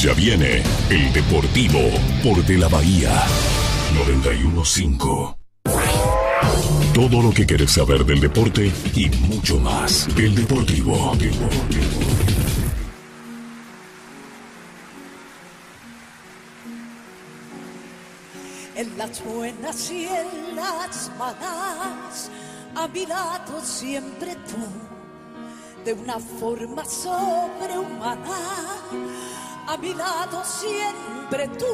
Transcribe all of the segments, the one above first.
Ya viene el Deportivo por De la Bahía 915. Todo lo que quieres saber del deporte y mucho más. El Deportivo. En las buenas y en las malas, a mi lado siempre tú, de una forma sobrehumana, a mi lado siempre tú.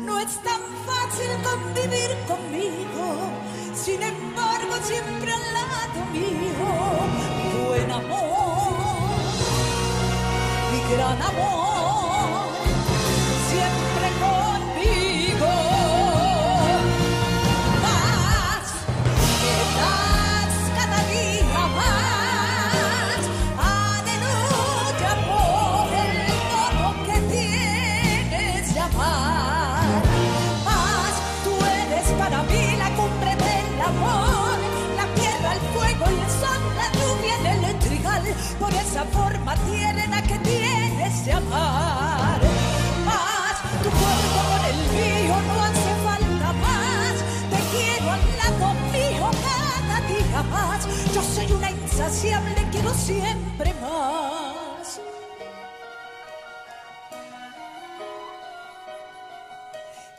No es tan fácil convivir conmigo, sin embargo siempre al lado mío, buen amor, mi gran amor, siempre más.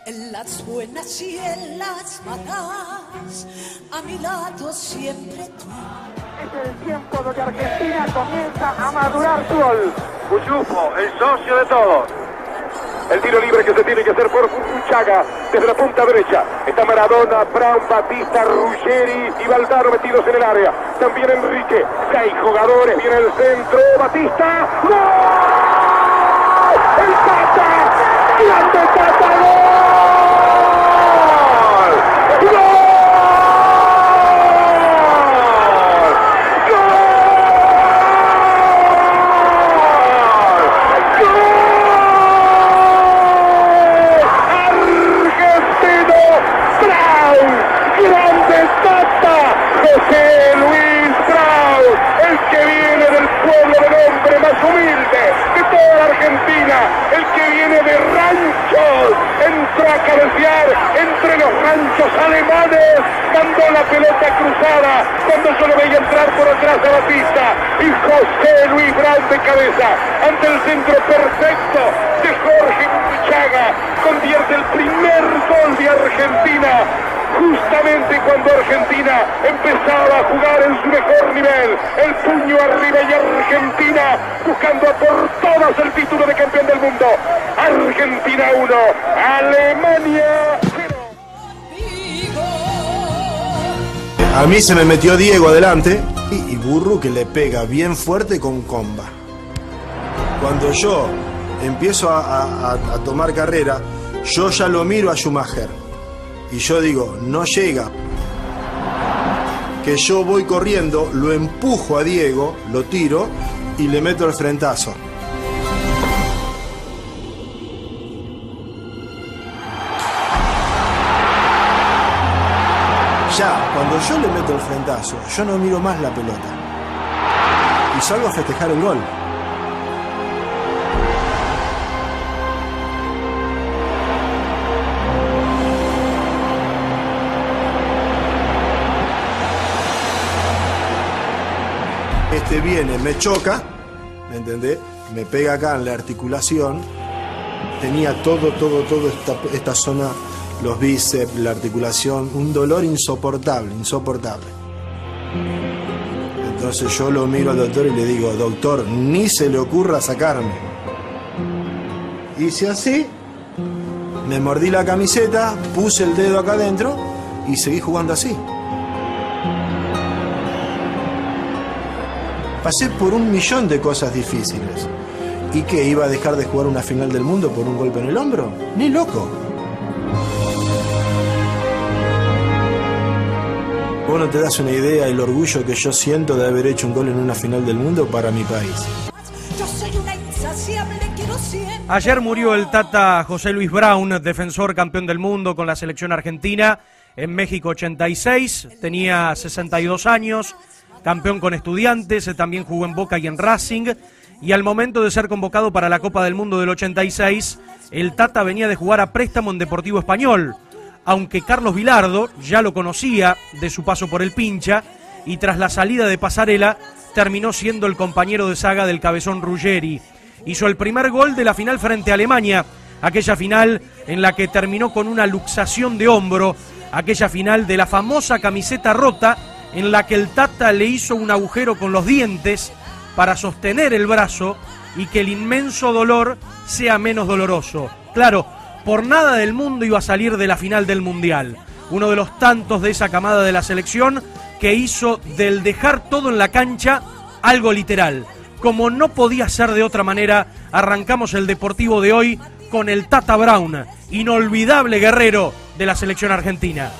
En las buenas y en las malas, a mi lado siempre tú. Es el tiempo donde Argentina comienza a madurar su gol. Cuchufo, el socio de todos. El tiro libre que se tiene que hacer por Fuchaga desde la punta derecha. Está Maradona, Brown, Batista, Ruggeri y Valdano metidos en el área. También Enrique. Seis jugadores. Viene el centro. Batista. ¡Gol! ¡El Tata! ¡Grande Tata! ¡Gol! Argentino Brown, grande Tata, José Luis Brown, el que viene del pueblo del hombre más humilde de toda la Argentina, el que viene de ranchos, entró a cabecear ranchos alemanes, dando la pelota cruzada cuando yo lo veía entrar por atrás a Batista y José Luis Brown de cabeza ante el centro perfecto de Jorge Chaga convierte el primer gol de Argentina justamente cuando Argentina empezaba a jugar en su mejor nivel el puño arriba y Argentina buscando por todas el título de campeón del mundo Argentina 1 Alemania A mí se me metió Diego adelante y, Burru que le pega bien fuerte con comba. Cuando yo empiezo a- a tomar carrera, yo ya lo miro a Schumacher. Y yo digo, no llega. Que yo voy corriendo, lo empujo a Diego, lo tiro y le meto el frentazo. Ya, cuando yo le meto el frentazo, yo no miro más la pelota. Y salgo a festejar el gol. Este viene, me choca, ¿me entendés? Me pega acá en la articulación. Tenía todo, todo, todo esta, esta zona, los bíceps, la articulación, un dolor insoportable, insoportable. Entonces yo lo miro al doctor y le digo, doctor, ni se le ocurra sacarme. Hice así, me mordí la camiseta, puse el dedo acá adentro y seguí jugando así. Pasé por un millón de cosas difíciles. ¿Y qué? ¿Iba a dejar de jugar una final del mundo por un golpe en el hombro? Ni loco. Vos no te das una idea el orgullo que yo siento de haber hecho un gol en una final del mundo para mi país. Yo soy una insaciable, quiero siempre. Ayer murió el Tata José Luis Brown, defensor campeón del mundo con la selección argentina en México 86, tenía 62 años, campeón con estudiantes, también jugó en Boca y en Racing y al momento de ser convocado para la Copa del Mundo del 86, el Tata venía de jugar a préstamo en Deportivo Español, aunque Carlos Vilardo ya lo conocía de su paso por el pincha y tras la salida de Pasarela terminó siendo el compañero de saga del cabezón Ruggeri. Hizo el primer gol de la final frente a Alemania, aquella final en la que terminó con una luxación de hombro, aquella final de la famosa camiseta rota en la que el Tata le hizo un agujero con los dientes para sostener el brazo y que el inmenso dolor sea menos doloroso. Claro, por nada del mundo iba a salir de la final del Mundial. Uno de los tantos de esa camada de la selección que hizo del dejar todo en la cancha algo literal. Como no podía ser de otra manera, arrancamos el Deportivo de hoy con el Tata Brown, inolvidable guerrero de la selección argentina.